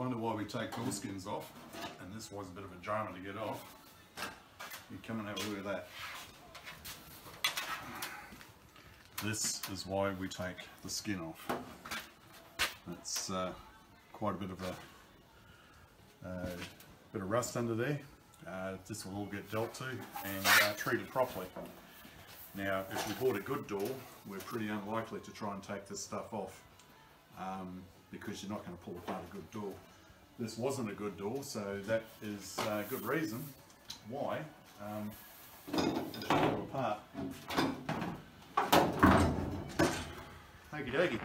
wonder why we take door skins off, and this was a bit of a drama to get off, you come and have a look at that. This is why we take the skin off. It's uh, quite a bit of a uh, bit of rust under there. Uh, this will all get dealt to and uh, treated properly. Now, if we bought a good door, we're pretty unlikely to try and take this stuff off um, because you're not going to pull apart a good door. This wasn't a good door, so that is a good reason why um, it apart. Okie dokie.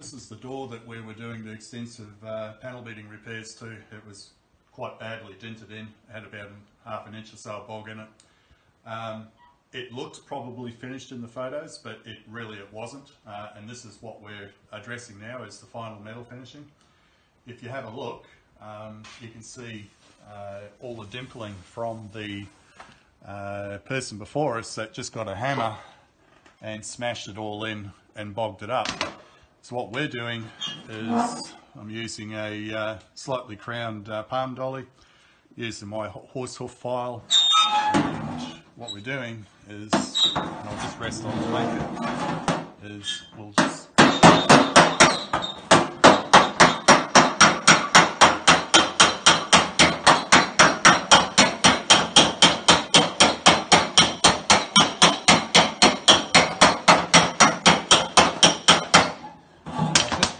This is the door that we were doing the extensive uh, panel beating repairs to. It was quite badly dented in, had about half an inch or so of bog in it. Um, it looked probably finished in the photos, but it really it wasn't. Uh, and this is what we're addressing now is the final metal finishing. If you have a look, um, you can see uh, all the dimpling from the uh, person before us that just got a hammer and smashed it all in and bogged it up. So what we're doing is I'm using a uh, slightly crowned uh, palm dolly, using my horse hoof file. And what we're doing is, I'll just rest on the blanket, is we'll just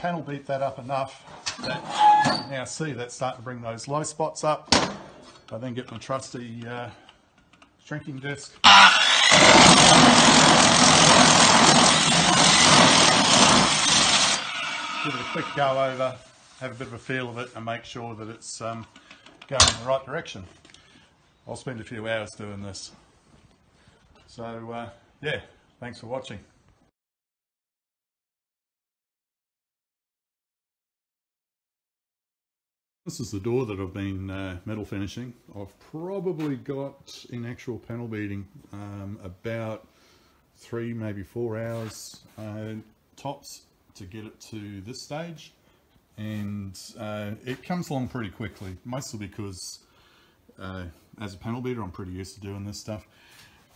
panel beat that up enough that you now see that's starting to bring those low spots up. I then get my trusty uh, shrinking disc. Give it a quick go over, have a bit of a feel of it and make sure that it's um, going in the right direction. I'll spend a few hours doing this. So uh, yeah, thanks for watching. This is the door that I've been uh, metal finishing. I've probably got in actual panel beating um, about three, maybe four hours uh, tops to get it to this stage. And uh, it comes along pretty quickly, mostly because uh, as a panel beater, I'm pretty used to doing this stuff.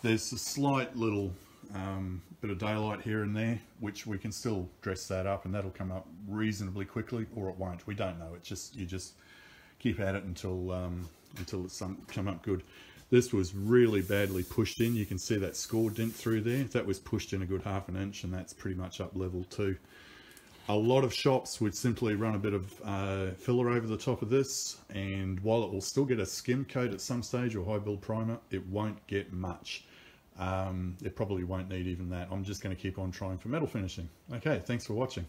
There's a slight little um, bit of daylight here and there, which we can still dress that up and that'll come up reasonably quickly, or it won't. We don't know. It's just you just keep at it until um, until it's some, come up good. This was really badly pushed in. You can see that score dent through there. That was pushed in a good half an inch, and that's pretty much up level too. A lot of shops would simply run a bit of uh, filler over the top of this, and while it will still get a skim coat at some stage or high build primer, it won't get much. Um, it probably won't need even that. I'm just going to keep on trying for metal finishing. Okay, thanks for watching.